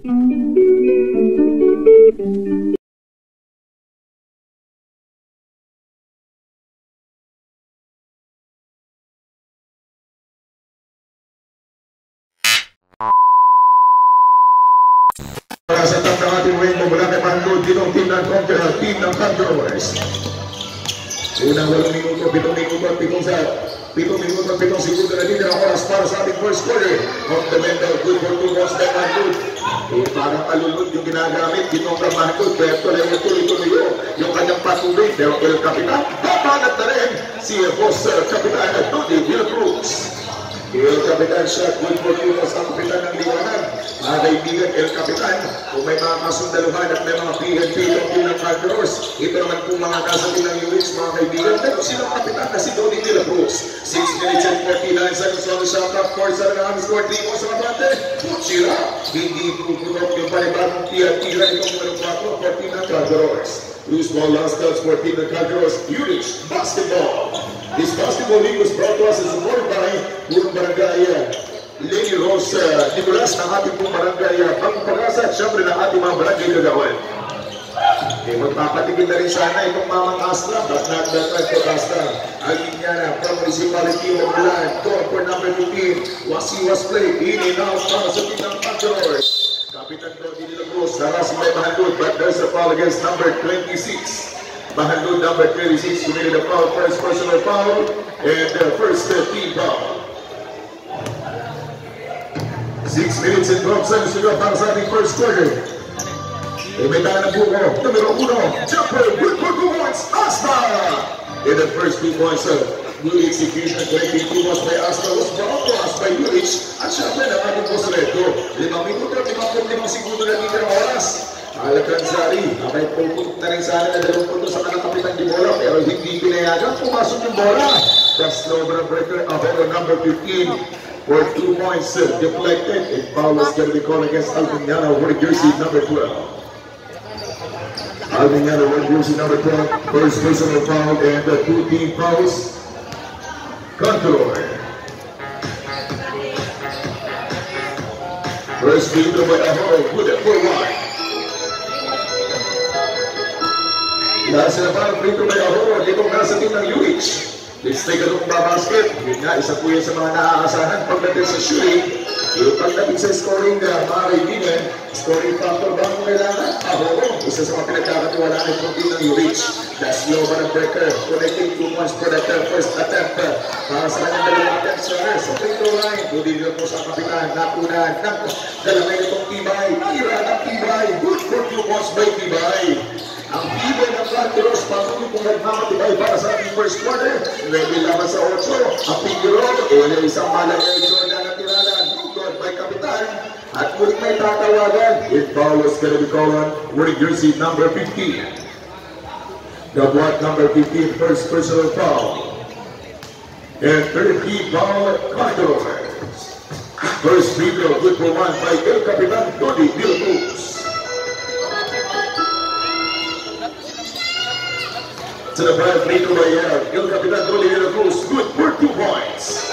Para sa top ng ating rainbow mula kay Pangkod, ditong team ng Conqueror, team ng Conquerors. Unang walong minuto, pitong minuto at pitong sa pitong minuto pitong segundo na din ang oras para sa ating first quarter. Fundamental, good for two balls by Pangkod. Eh, parang alulod yung ginagamit, ng Pangkod, kaya tuloy na tuloy-tuloy yung kanyang patuloy. Pero el Kapitan, papanat na rin si Boss Kapitan Tony Vilcruz. El Capitan siya, good for you sa Kapitan ng Liwanag. Mga kaibigan, El Capitan, kung may mga kasundaluhan at may mga ng team ng Conquerors, ito naman po mga kasabi ng UX, mga kaibigan. Pero sino ang Kapitan na si Tony De La Cruz? 6 minutes and 49 seconds on the shot clock. Court sa nang score 3 points sa kabate. Puchira, hindi puputok yung panibagong na itong numero 4, 14 ng Conquerors. Loose ball last touch for team ng Conquerors, UX Basketball. This basketball league was brought to us as supported by Purong Barangay Lady Rose uh, Nicolas ng ating pong barangay uh, Bagong Pag-asa at syempre ng ating mga barangay kagawan. Eh, magpapatigil na rin sana itong mamang Astra, but not that right for Astra. Alinyana from Municipality of Milan, call for number 15, Wasiwas play, in and out para sa team ng Conquerors. Kapitan Dodi de la Cruz, Saras may mahandod, but there's a foul against number 26. Mahandod number 36 committed a foul, first personal foul, and the first uh, team foul. Six minutes and 12 seconds to go para sa ating first quarter. Imitahan ang buko, numero uno, jumper, good for two points, Asta! In the first two points, uh, good execution, collecting two points by Asta was brought to us by Lulich, at syempre ng ating Posoleto. Limang minuto, limang limang segundo na dito ng oras. Alcanzari, abay pupunta na rin sana na dalawang punto sa kanang kapitan di bola pero hindi pinayagan, pumasok yung bola. The slow breaker of number 15 for two points deflected. A foul was going to be called against Alvignano wearing jersey number 12. Alvignano wearing jersey number 12, first personal foul and uh, two team fouls. Control. First field by Ahoro, good for one. Nasa na parang free to by Ahoro, dito nasa team ng UH. Let's take a look ba basket. Yun nga, isa po yan sa mga naaasahan pagdating sa shooting. Yung pagdating sa scoring na mga kaibigan, scoring factor ba ang kailangan? Ahoro, isa sa mga pinagkakatiwalaan ng team ng UH. That's low ba ng breaker, connecting two points for the first attempt. Para sa kanyang dalawang attempts sa free throw line. Hindi nyo po sa kapitan, napunan ng dalawang itong tibay. Tira ng tibay, good for two points by tibay. Ang tibay ng Flanderos, patuloy kong nagmamatibay para sa ating first quarter. Level naman sa 8, ang Figuro, eh, isang malagay Jordan na tirada, no good by Kapitan. At muling may tatawagan, it called on wearing jersey number 15. The block number 15, first personal foul. And 30 foul, Condors. First free throw, good for one by El Capitan Tony Vilcruz. To the five free throw by uh, El Capitan Tony Vilcruz, good for two points.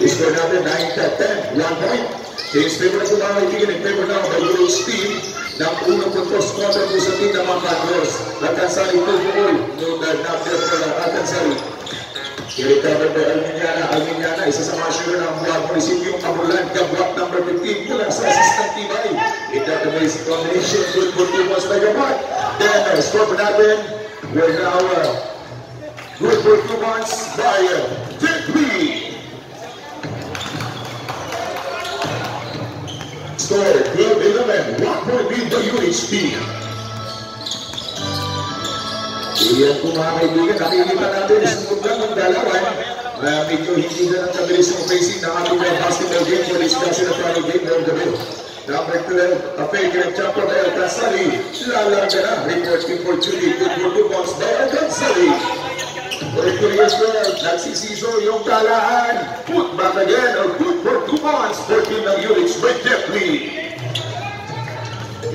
Score natin 9 to 10, one point. Kings favor na po mga kaibigan, in favor now by UH team ng unang puntos kontra po sa team ng mga Padros. Alcansari po po, no, not there for Alcansari. I-recover by Alminiana. Alminiana, isa sa mga shooter ng buwag munisipyo, Kamulan, Gabwak number 15, mula sa assistant Tibay. Itatabay si combination, good for two points by Gabwak. Then, uh, score po natin, we're now uh, good for two points by uh, Digby. Score 12-11, one point lead medyo hindi na ng kabilis ng facing ng ating uh, basketball game for discussion of our game of the middle. Number 12, a fake and jumper by Alcansari. Lalarga na, reporting for Judy. Good for two balls by Alcansari. Mercury as well, nagsisiso yung kalaan. Put back again, or good for two balls for team ng Unix by Jeff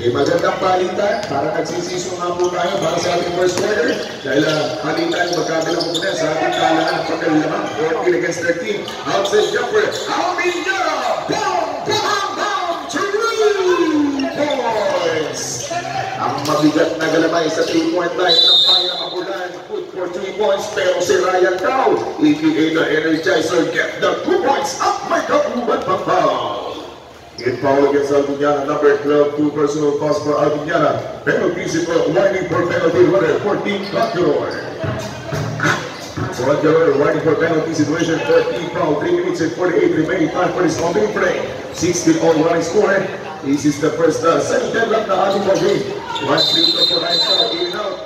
Okay, magandang palitan. Para nagsisiso nga po tayo para sa ating first quarter. Dahil uh, palitan, magkabilang muna sa ating kalaan at pagkalilaman. 14 against 13. Outside jumper. Alvin Yara! Boom! Boom! Boom! Three points! Ang mabigat na galamay sa 3.9 ng Bayan Abulan. Good for 3 points pero si Ryan Cow. EPA na energizer. Get the 2 points up. May kapuban pa pa. In foul against Alvignana, number 12, two personal fouls for Alvignana. Penalty for warning for penalty runner, 14 Conqueror. Conqueror warning for penalty situation, 14 foul, 3 minutes and 48 remaining time for this opening frame. 16 all running score. This is the first uh, second deadlock na ating mag-game. One free throw for Ryan Cow, in and out.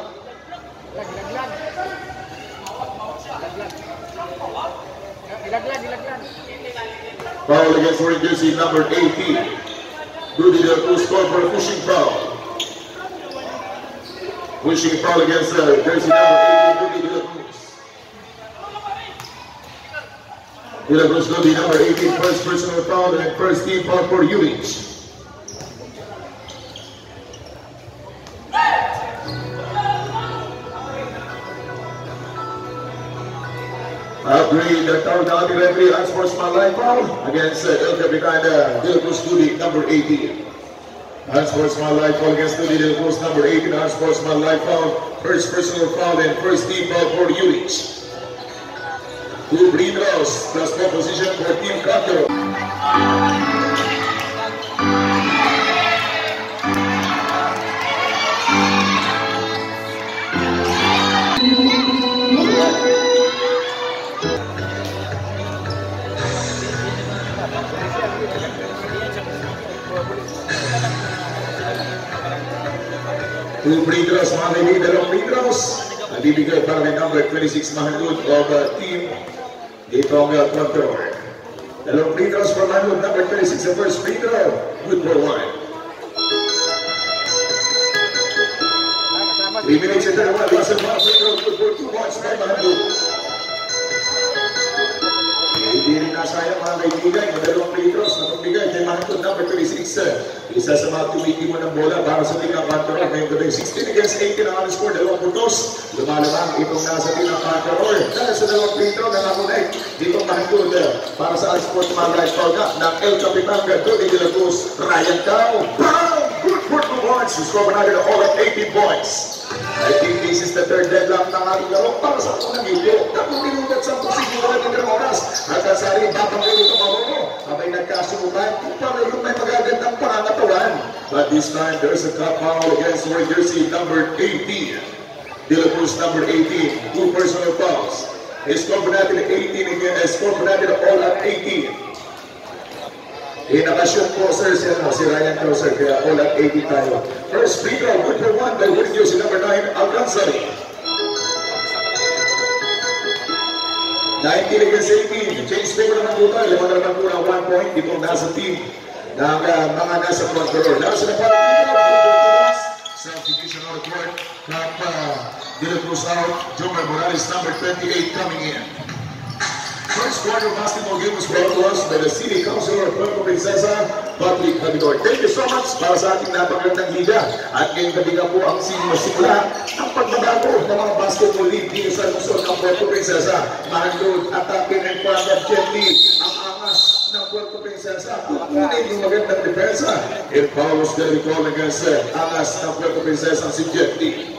Ilaglag, ilaglag. Foul against Orange jersey number 18. Rudy Del Cruz scored for a pushing foul. Pushing foul against uh, jersey number 18, Rudy Del Cruz. Cruz Rudy number 18, first personal foul and first team foul for Urich. Upgrade the tower down the referee unsportsmanlike foul against uh, El Capitan uh, De La Cruz Rudy number 18. Unsportsmanlike foul against Rudy De La Cruz number 18, unsportsmanlike foul, first personal foul and first team foul for Urich. Two free throws plus one position for Team Conqueror. Two free throws, mga kaibigan, dalawang free throws. Nabibigay para kay number 26 Mahalud of uh, team dito ang uh, Conqueror. Dalawang free throws for Mahalud, number 26, the first free throw. Good for one. 3 minutes and 31, last and one free throw, Isa sa mga tumitimo ng bola para sa Tingnan Conqueror ngayong gabi. 16 against 18 ang score, dalawang puntos. Lumalamang itong nasa Tingnan Conqueror. Dahil sa dalawang free throw na nakunay, dito uh, para sa Sport mga right foul na ng El Capitan Gadoni de la Cruz, Ryan Cao. Bam! Good for two points. He scored another all of 18 points. I think this is the third deadlock ng ating laro para sa unang video. Tatlong minuto at sampung segundo na tingnan oras. At kasari, batang minuto marunong. Abay nagkasubukan paano yung may magagandang pangangatawan. But this time, there's a top foul against Roy Jersey number 18. De La Cruz number 18. Two personal fouls. Score po natin 18 again. Score po natin all at 18. Eh, nakashoot po, sir, si, ano, si Ryan Crosser, kaya all at 80 tayo. First free throw, good for one by winning jersey number 9, Alcanzari. 19 against 18. Change favor naman po tayo. Limang naman po ng one point. Dito nasa team ng uh, mga nasa front row. Nasa na pa Substitution on the court. Cap uh, De La Cruz out. Jomer Morales, number 28, coming in. First quarter basketball game was brought to us by the City Councilor of Puerto Princesa, Patrick Habidor. Thank you so much para sa ating napagandang liga. At ngayong gabi nga po ang simula ng pagbabago ng mga basketball league dito sa Luzon ng Puerto Princesa. Mahandod, atake ng of Lee. Ang angas ng Puerto Princesa. Kukunin yung magandang depensa. It follows the recall against uh, angas ng Puerto Princesa si Jet Lee.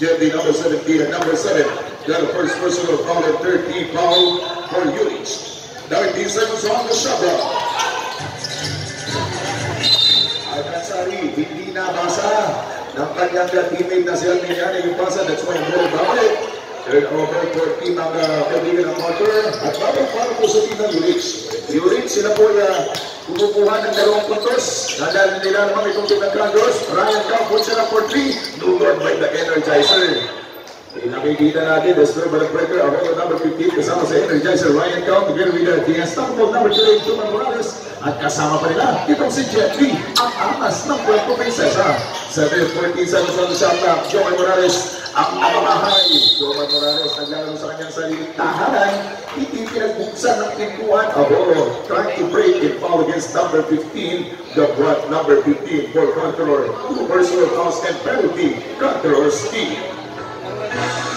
Jetty number 17 and number 7 got a first personal foul and 13 foul for Urich. 19 seconds on the clock. Alcansari, hindi ng kanyang teammate na si Alminiana yung pasa. That's why ball babalik. Third over for team ng uh, ng Motor. At babalik para po sa team ng Urich. Urich, sila po uh, kumukuha ng dalawang puntos. Nadal nila naman itong team ng Clandors. Ryan it up for three. Lugar by the Energizer. Eh, nakikita natin, the star back breaker, ako yung number 15, kasama sa Energizer, Ryan Cow, together with the unstoppable number 3, Tuman Morales, at kasama pa nila, itong si Jet Li, ang angas ng Puerto Princesa. 7-14 sa Luzon shot clock, Jomar Morales, ang namamahay. Jomar Morales, naglalaro sa kanyang sarili, tahanan, hindi pinagbuksan ng pintuan, Aboro, trying to break it, foul against number 15, the brought number 15 for Conqueror, two personal fouls and penalty, Conqueror's team.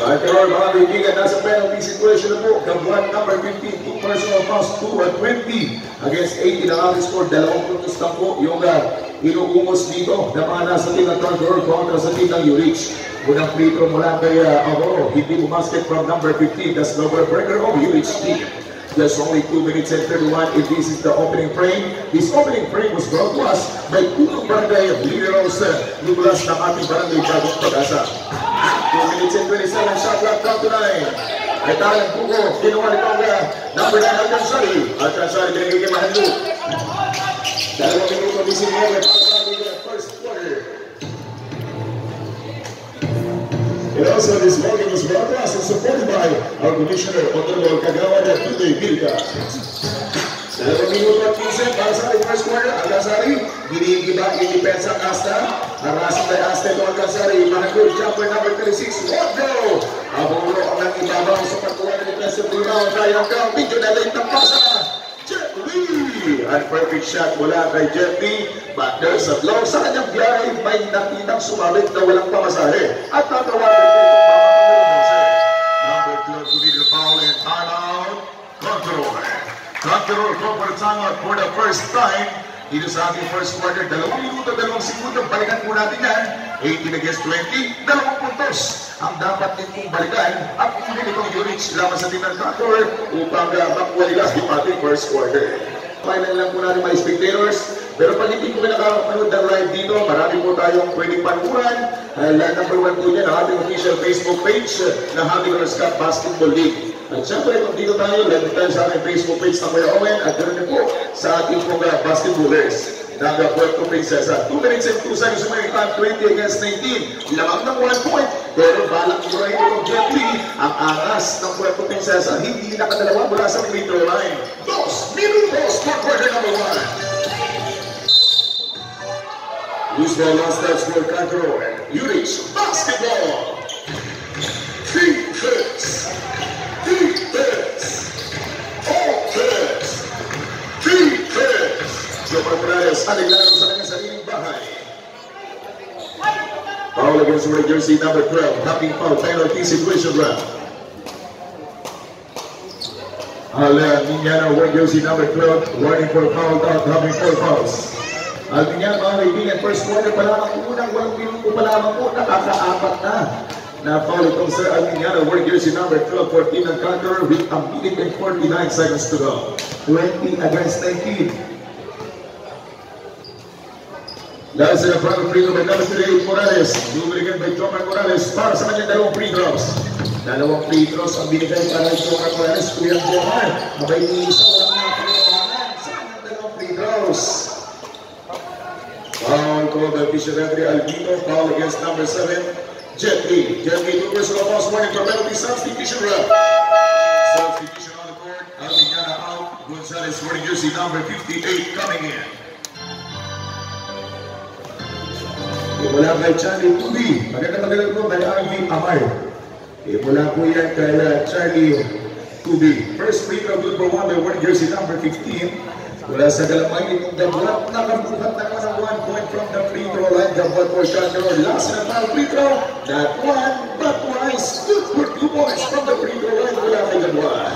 Conqueror, mga kaibigan, nasa penalty situation na po. Kabuan number 15, two personal fouls, 2 at 20 against 18 ang ating score. Dalawang puntos lang po yung uh, inuungos dito na mga nasa team ng Conqueror kontra sa team ng Urich. Unang free throw mula kay uh, Avoro, hindi bumasket from number 15, that's number breaker of Urich team. There's only 2 minutes and 31 if this is the opening frame. This opening frame was brought to us by Punong Barangay of Lideros, Nicolas ng ating barangay bagong pag-asa. 2 minutes and 27 shot clock count to 9. Ay tayong puko, ginawa nitong uh, number 9 Alcansari. Alcansari binigay kay Mahandu. Dalawang minuto 19 And also this morning was brought to us and supported by our Commissioner Honorable Kagawa de Tutoy Vilca. Dalawang minuto at 15 para sa first quarter. Alcazari, ginigiba ng Asta. Harasin by Asta ito. Managul, jumper number 36. What go? Abulo ang nang ibabaw sa pagkuha ng defensive rebound. Kaya ang medyo na late ng pasa. Ang perfect shot mula kay Jet Lee. But there's a blow sa kanyang biyahe. May nakitang sumabit na walang pamasahe. At tatawagan ko itong babang Number 12 to be foul and timeout. Control. Control Cooper timeout for the first time. Dito sa ating first quarter, dalawang minuto, dalawang segundo, balikan po natin yan. 18 against 20, dalawang puntos ang dapat din pong balikan at hindi nitong units lamang sa team ng Control upang uh, makuha nila yung ating first quarter. Final lang po natin mga spectators. Pero pag hindi po nakapanood ng live dito, marami po tayong pwedeng panuran. Uh, number one po niya, ang official Facebook page na Happy Girls Basketball League. At syempre, kung dito tayo, live tayo sa ating Facebook page na Kuya Owen at ganoon po sa ating pong uh, basketballers. Naga Puerto Princesa. 2 minutes and 2 seconds remaining time, 20 against 19. Lamang ng 1 point. Pero balak mo rin Jet Li. Ang angas ng Puerto Princesa, hindi nakadalawa mula sa free throw line. Dos minutos for quarter number 1. Who's the last touch for Control? Urich Basketball. Defense. Defense. Jomar Morales, aliglaro sa kanyang sariling bahay. Foul against red jersey number 12. Tapping foul, penalty situation round. Ala Minyana, red jersey number 12. Warning for foul out, having four fouls. Alvinyana, mga kaibigan, first quarter pa lamang unang walang minuto pa lamang po, nakakaapat na. Na foul itong Sir Alvinyana, red jersey number 12 for Team ng Conqueror with a minute and 49 seconds to go. 20 against 19. Dahil sa front free by 38 Morales, lubrican by Jomar Morales para sa kanyang dalawang free throws. Dalawang free throws ang binigay para kay Jomar Morales, Kuya Jomar. Mabay ni isa, walang nakakalawanan sa kanyang dalawang free referee Albino, against number 7, Jet Lee. Jet Lee, two personal fouls warning for penalty substitution ref. Substitution on the court, out, Gonzalez wearing jersey number 58 coming in. Mula kay Charlie Tubi. Magandang magandang po kay Arvin Amar. Eh, mula po yan kay Charlie Tubi. First throw good for one by wearing jersey number 15. Mula sa galamay itong nakabuhat na naman ang one point from the free throw line. Gabot for Chandler. Last na foul free throw. Not one, but twice. Good for two points from the free throw line. Mula kay Gabot.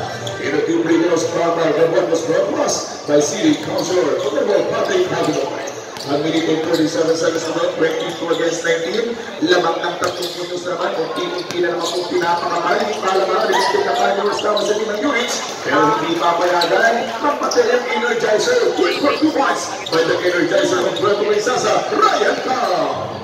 In the two free throws from uh, Gabot was brought to us by City Councilor Honorable Patrick. And 37 seconds na 22 against 19. Lamang ng tatlong puntos naman. Kung tinong-tila naman kung pinapakamali. Palaman, rin na finals tama sa limang units. Pero hindi papayagan. Magpatay ang Energizer. Quick for two points. By the Energizer ng Puerto Princesa, Ryan Cao.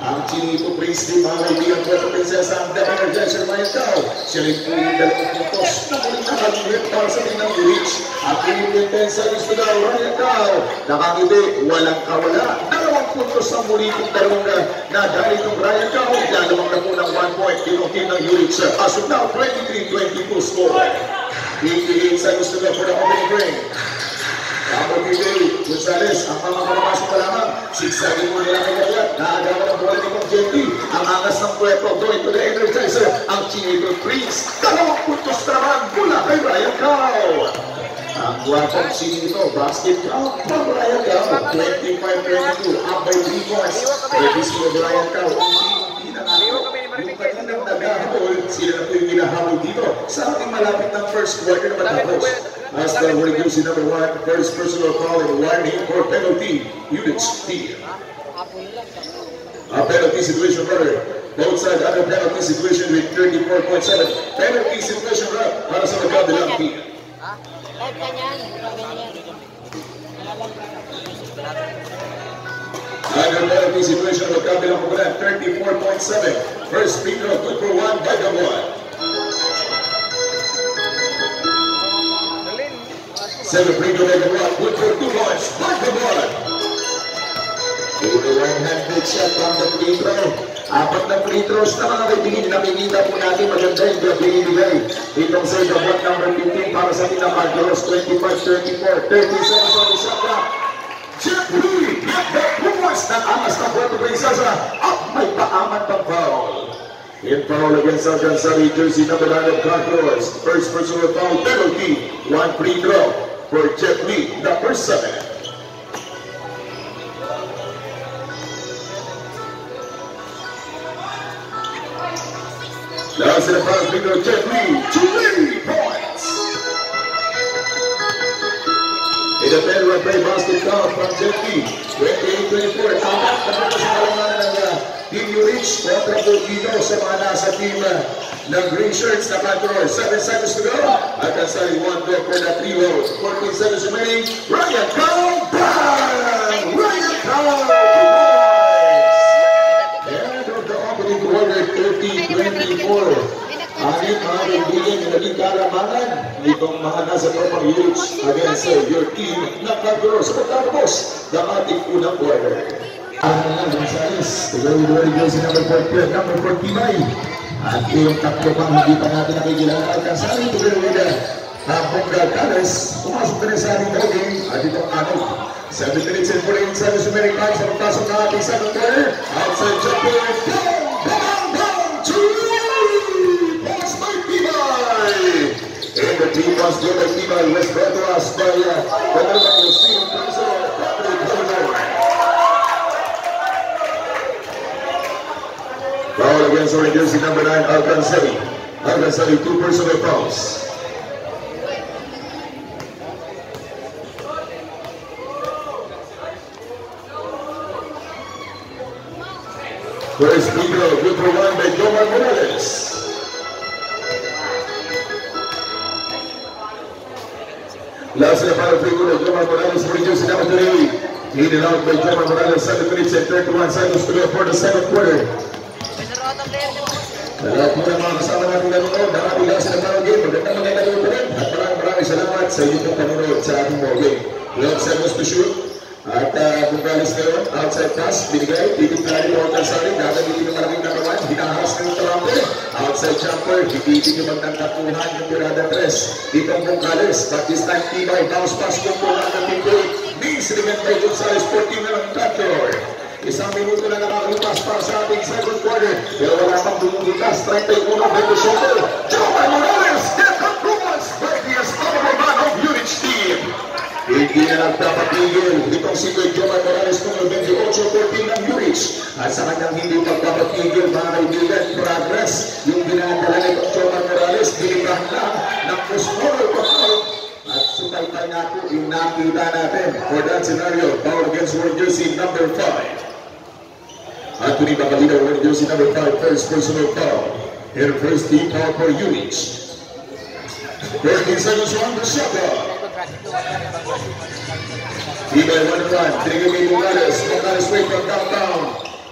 Ang Chinito Prince di mga kaibigan Puerto Princesa ang The Energizer Ryan Cao. Siya rin po yung dalawang puntos na muling nakalimit para sa tinang Urich. Ang pinipinten sa gusto daw Ryan Cao. Nakangiti, walang kawala. Dalawang puntos ang muli kong dalawang na nadali ng Ryan Cao. Lalawang na po ng one point. Kinukin ng Urich. As of now, 23-22 score. 88 sa gusto daw for the opening break. Tapos Miguel Gonzales, ang mga kapapasok pa lamang, sigsagin mo nila kay Gayat, naagawa ng bola ni Kong Jetty, ang angas ng Puerto, going to the Energizer, ang Chinito Prince, dalawang puntos naman mula kay Ryan Cao. Ang guwapong Chinito, basket count from Ryan Cao, 25-22, up by 3 points. Ready si Ryan na nga yung kanilang naghahabol, sila na po yung hinahabol dito sa ating malapit ng first quarter na matapos. As the reducing number one, first personal foul and warning for penalty. Units team. Apoy lang. A penalty situation brother. Both sides under penalty situation with 34.7. Penalty situation rep para sa magkabilang team. Ha? Type ka niyan. Ganyan. Under penalty situation magkabilang kukulan 34.7. First free throw, good for one by the one. Throw by the for two points by the one. Puro one-handed shot from the free throw. Apat na free throws na mga kaibigan, nakikita po natin maganda yung grabe binibigay. Itong sa gabot number 15 para sa mga Girls 25-34, 37 sa isa ka. Jeff Lee, get the points ng amas ng Puerto Princesa. At may paaman pang foul. In foul against Southern Sally, jersey number 9 of Conquerors. First personal foul penalty, one free throw for Jeff Lee, number 7. Now to the foul free throw, Jeff Lee, three points. In the middle of play basket count from Jeff Lee, 28-24. Tapat na mga sa kalangan ng uh, Team Urich kontra po dito sa mga nasa team uh, ng green shirts na control. 7 seconds to go. At ang sari 1 block for the 3 rows. 14 seconds remaining. Ryan Cowell, bang! Ryan Cowell! And of the opening quarter, 30-24. Anin mga kaibigan yung naging kalamangan nitong mga nasa tropang youths against uh, your team na Cagro sa pagtatapos ng ating unang quarter. Ano na Gonzales, Tigawin Duwali Jersey number 40, number 49. At yung tatlo pang hindi pa natin nakikilang alkansari, Tigawin with Hapong Galcanes, pumasok na rin sa ating game at itong ano. 7 minutes and 48 seconds remaining time sa pagpasok ng ating second quarter. Outside jumper, bang! Bang! Bang! Three! Points by Tibay! And the team was good by to the Foul against Orange jersey number 9, Alcansari. Alcansari, two personal fouls. First throw, good for one by Jomar Morales. Last na para free throw, Jomar Morales for jersey number 3. In and out by Jomar Morales, 7 minutes and 31 seconds to go for the second quarter. Lahat po ng mga kasama natin nanonood, marami lang sa nagkaroon game. Magandang magandang po rin. At maraming maraming salamat sa inyong pong panonood sa ating mga game. 12 seconds to shoot. Uh, outside pass, binigay, titig na rin Walter Sari, gagamitin ng malaking number 1, hinaharas ng talampe, outside jumper, higitin yung magtangkatuhan yung tirada 3. Dito ang Bungales, but this time Tibay, bounce pass lang ng means limit by Gonzales, 14 na ng control. Isang minuto na nakakalipas para sa ating second quarter. Pero wala pang bumubutas. 31 27. Joey Morales points by the Escobar man of Unich team. Hindi na nagpapatigil. Itong si Kuya Joey Morales kung 28-14 ng Unich. At sa kanyang hindi pagpapatigil, mga kaibigan, progress. Yung dinadala ni Joey Morales, dinigahan lang ng Pusmoro Pamalo. At sumaybay natin yung nakita natin for that scenario. Foul against World Jersey number 5. Anthony Bagalina, World Jersey number 5, first personal foul. And first team foul for Unich. 13 seconds on the shot clock. Tibay one run, tinigil kay Morales, Morales way from downtown.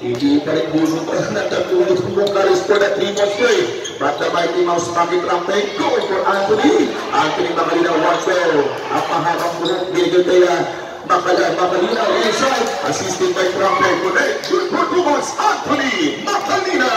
Hindi pa rin buso pa na tatulog kung Morales for the three point play. But the Mighty Mouse Pocket Rampay going for Anthony. Anthony Makalina, one foul. Ang mahabang buhok, binigay kaya Makala, Makalina, inside, assisted by Rampay. Connect, good points, Anthony Makalina.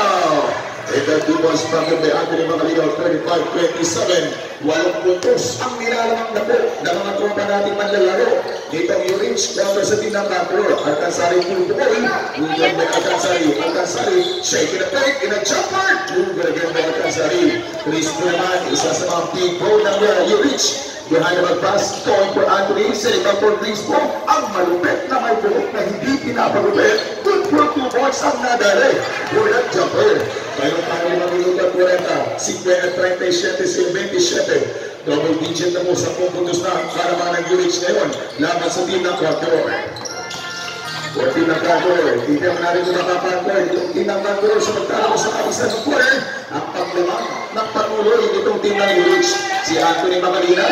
And the two points pocket by Anthony Makalina, 35-27. Walong puntos ang nilalamang na po ng mga tropa nating manlalaro. Dito ang sa team ng Macro. Alcansari full ball. Movement by Alcansari. Alcansari, shake in a take, in a jumper. Movement again by Alcansari. Chris naman, isa sa mga people ng uh, Urich. The pass, going for Anthony, setting up for Grispo. Ang malupit na may buhok na hindi pinapagupit. Good for two points ang nadali. Bullet jumper. Mayroon tayo mga minuto at 40. 50 37 sa 27. Double digit na po sa puntos na para mga nag-units ngayon. Laban sa team ng Quattro. 14 na Quattro. Hindi naman natin ito makapantoy. Itong team ng Quattro sa magtalo sa kabisa ng quarter. Ang paglamang ng patuloy itong team ng units. Si Anthony Magalina.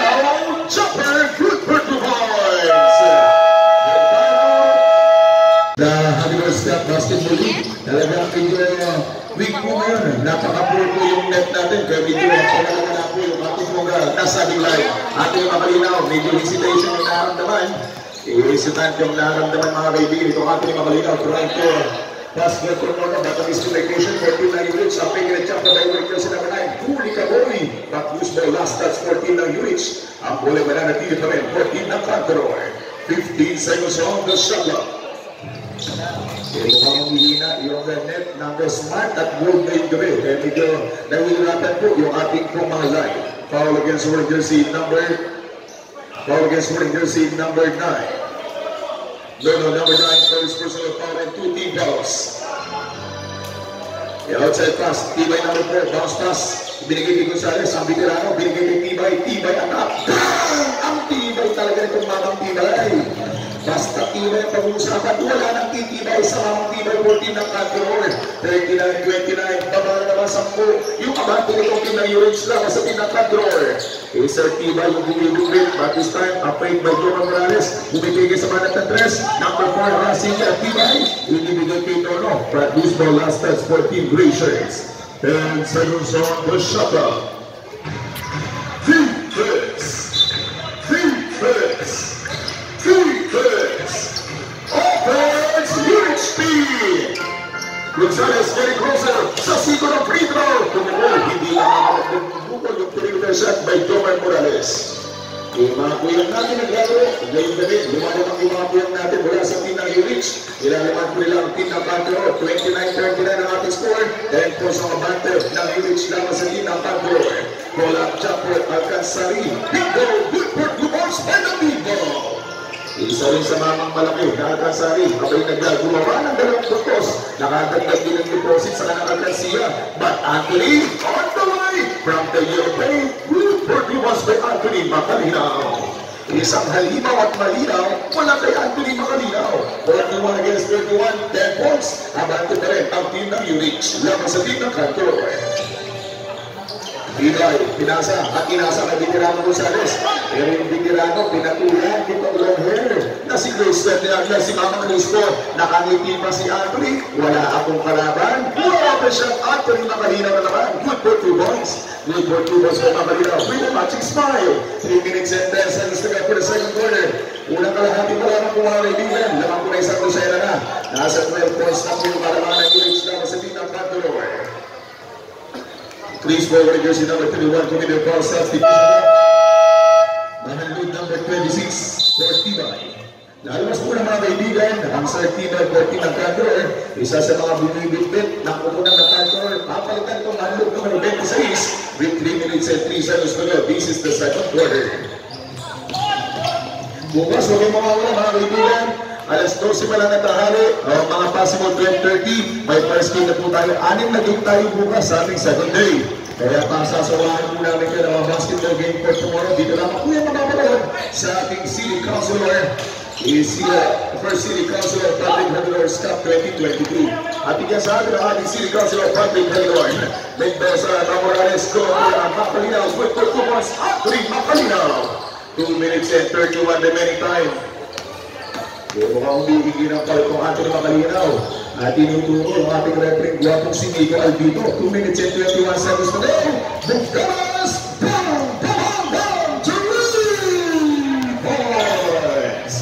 Jumper. Good for two points. The Habitat Step Basketball League. Talagang medyo uh, weak po ngayon. Napaka-poor po yung net natin. Kaya medyo pangalaman na po yung ating mga nasabing line. Ating mga kalinaw, medyo hesitation yung naramdaman. Hesitant yung naramdaman mga kaibigan. Ito ating mga kalinaw. Trying to basket for more of that miscommunication. 14 na units. Ang pingin at chapter by Wickers in number 9. Huli ka boy. But used by last touch 14 na units. Ang bule mananatili pa rin. 14 na control. 15 seconds on the. Pero mukhang humihina yung net ng smart at gold na yung gabi. Kaya medyo nahihirapan po yung ating pong mga line. Foul against wearing jersey number Foul against wearing jersey number 9. No, number 9, first personal foul and two team fouls. The outside pass, Tibay number 4, bounce pass. Binigay kay Gonzales, ang veterano, binigay kay Tibay, Tibay attack. Bang! Ang Tibay talaga nitong mamang Tibay. Basta tibay ang pag-uusapan, wala nang titibay sa mamang Tibay 14 ng control. 39-29, baba na naman 10. Yung abante nitong team ng Urich lang sa team ng control. Isar Tibay yung bumibigit, but this time, afraid by Joman Morales. Bumibigay sa manat ng 3. Number 4, Racing at Tibay. Inibigay kay Tono. Practice ball last touch for Team Glaciers. 10 seconds on the shot clock. Defense. Defense. Defense. Offense. Unit speed. Gonzalez getting closer sa makakabukol yung perimeter shot by Tomer Morales. Yung mga kuyang natin naglaro, ngayong gabi, lumalamang yung mga kuyang natin mula sa ng Unix. Ilalaman ko nila ang team ng Pantero, 29-39 ang ating score. Dahil po sa mga banter ng Unix laban sa team ng Pantero. Kolak, Chapel, Alcansari, Bingo, Woodford, Lumos, and the Bingo! Isa rin sa mamang malaki na Alcansari, abay naggumawa ng dalawang putos, nakadagdag din ng deposit sa kanang Alcancia. But Anthony, on from the European, Woodford Lumos by Anthony Makalinaw. Isang halimaw at malinaw, wala kay Anthony Makalinaw. 41 against 31, 10 points. Abante pa rin ang team ng Unix, laban sa team ng Cantor. Pinoy, pinasa at inasa kay Veterano Gonzales. Pero yung Veterano, pinatulan itong long hair na si Kristen na si Mama Cristo. Nakangiti pa si Anthony. Wala akong kalaban. Wala pa siyang Anthony Makalinaw na naman. Good for two points. Good for two points for Makalinaw. With a matching smile. 3 minutes and 10 seconds to go for the second quarter. Unang kalahati pa lamang kung mga kaibigan. Lamang ko na isang dosena na. Nasa 12 points na po kalaman ng units na sa ng Pantolor. Please forward jersey number 31 committed for South Division. Mahalud number 26 for Tibay. Lalabas po ng mga kaibigan, ang Sir Tibay 14 ng Cantor, isa sa mga bumibitbit ng kupunan ng Cantor, papalitan itong mahalud number 26 with 3 minutes and 3 seconds to go. This is the second quarter. Bukas, huwag yung mga wala mga kaibigan. Alas 12 pa lang natahari, uh, mga possible 12.30, may first game na po tayo. Anim na game tayo bukas sa ating second day. Kaya pasasawahan po namin kayo ng mga basketball game for tomorrow. Dito lang po yung mamamanood sa ating City Councilor is uh, First City Councilor Public Regulars Cup 2022. At bigyan sa atin ang ating City Councilor Public Regular. Mendoza, Namorales, Colombia, Mapalinaw, with for two months, Anthony Mapalinaw. 2 minutes and 31 remaining time. Mukhang tinuturo ang ating referee, guwapong si Nico Albito. 2 minutes and 21 seconds to go. Bukaras! Bang! Bang! Bang! Three points!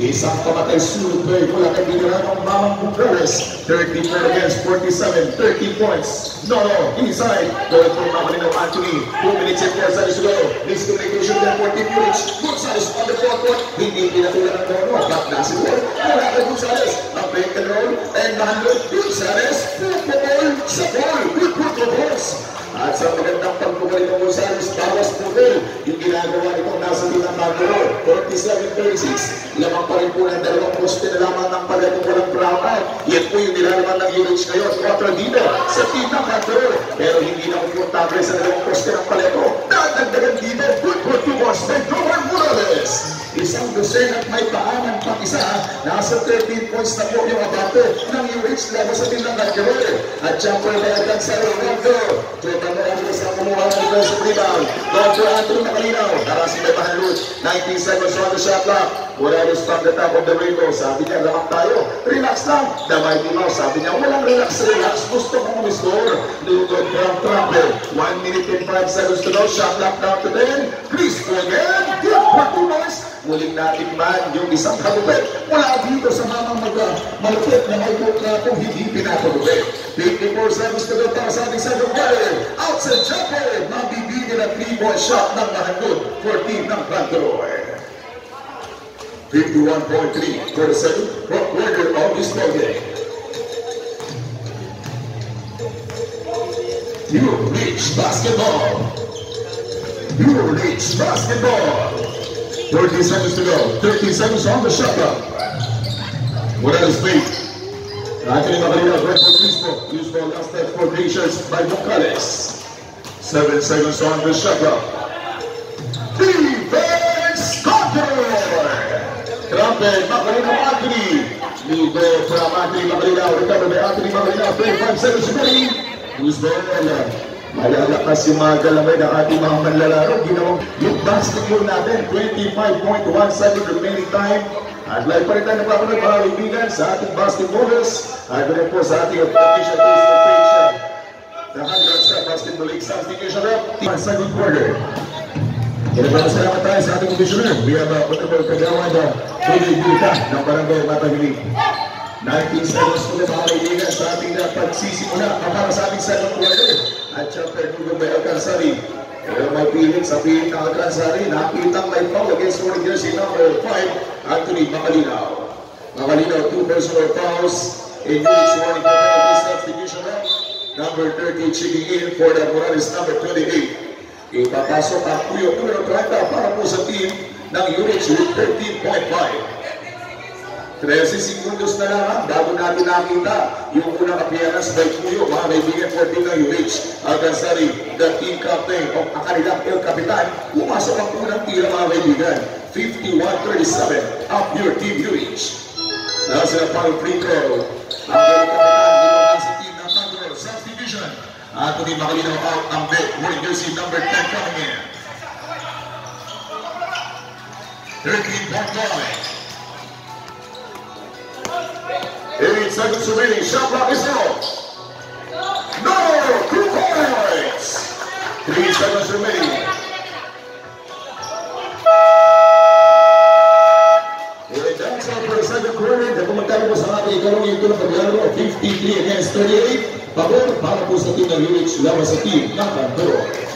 Isang pamatay sulot bay mula kay Ginarang Mamang Bukaras. 34 against 47, 30 points. No, no, inside. Goal for Mamalinaw Anthony. 2 minutes and 4 seconds to go. Miscommunication there for Team Unix. Gonzales on the forecourt. Hindi pinatulan ng tono. Back na si Ward. Wala kay Gonzales. Ang break and roll. And nahandle. Gonzales. Pupapol sa ball. With Pupapos. At sa magandang pagpupuli ng Gonzales, bawas pupil. Yung ginagawa nitong nasa tinang Kanduro, 47-36. Lamang pa rin po ng dalawang poste na lamang ng palatong walang brown out. Yan po yung nilalaman ng units ngayon. 4 dito sa ng Kanduro. Pero hindi na komportable sa dalawang poste ng paleto. Dadagdagan dito, good for two by Johan Morales. Isang dosen at may paanan pang isa. Nasa 13 points na po yung abate ng UH laban sa team ng Kanduro. At jumper by agad sa Ronaldo. Tropa mo ang sa kumuha ng defensive rebound. Dr. Anthony Makalinaw. Narasi may pahalot. 19 seconds on the shot clock. Morales from the top of the rainbow. Sabi niya, lamang tayo. Relax lang. Damay di mo. Sabi niya, walang relax, relax. Gusto ko mag-score. Lugod from Trumple. 1 minute and 5 seconds to go. Shot clock down to 10. Please go again. For two boys. Muling natin man yung isang kalupit mula dito sa mamang mga malupit na may kontrato hindi pinapalupit. 54 seconds to go para sa ating second quarter. Outside jumper. Mabibigyan at 3-point shot ng Mahanod for team ng Pantaloy. 51.3 for the second quarter of this ball. You reach basketball. You reach basketball. 30 seconds to go. 30 seconds on the shot clock. Morales Pate. Anthony Magalina, red for Crispo. Used for last step for Nations by Vocales. 7 seconds on the shot clock. Defense control. Trumpet, Magalina Anthony. Ligo from Anthony Magalina. Recovered by Anthony Magalina. 25 seconds remaining. Used for Malalakas yung mga galamay ng ating mga manlalaro. Ginawang yung basketball natin, 25.1 second remaining time. At live pa rin tayo napapanood mga kaibigan sa ating basketballers. At rin po sa ating official Facebook page. The Hundred Star Basketball League Substitution Rep. Second quarter. Kailangan salamat tayo sa ating commissioner. We have a Honorable Kagawan na Tuloy Dita ng Barangay Matagiling. 19 seconds po na mga kaibigan sa ating na pagsisimula para sa ating second quarter. At syempre, Google by Alcansari. Pero may pilit sa pilit ng Alcansari. Nakitang may foul against scoring jersey number 5, Anthony Makalinaw. Makalinaw, two personal fouls. In which warning for penalty substitution rep. Number 30 checking in for the Morales number 28. Ipapasok ang Puyo numero 30 para po sa team ng UH with 13.5. 13 segundos na lang bago natin nakita yung unang appearance by Puyo, mga kaibigan for team ng UH. Alcansari, the team captain o ang el kapitan, pumasok ang unang tira mga kaibigan. 51-37 up your team UH. Nasa na pang free throw. Ang galing kapitan, ginawa sa team ng Mandro, subdivision. Anthony Magalino out ang bet, wearing jersey number 10 coming in. 13 seconds remaining. Shot clock is out. No! Two points! Three seconds remaining. And that's all for the second quarter. Na kumagkano po sa ating ikalong ito ng paglaro, 53 against 38. Pagod para po sa team ng UH laban sa team ng Pantoro.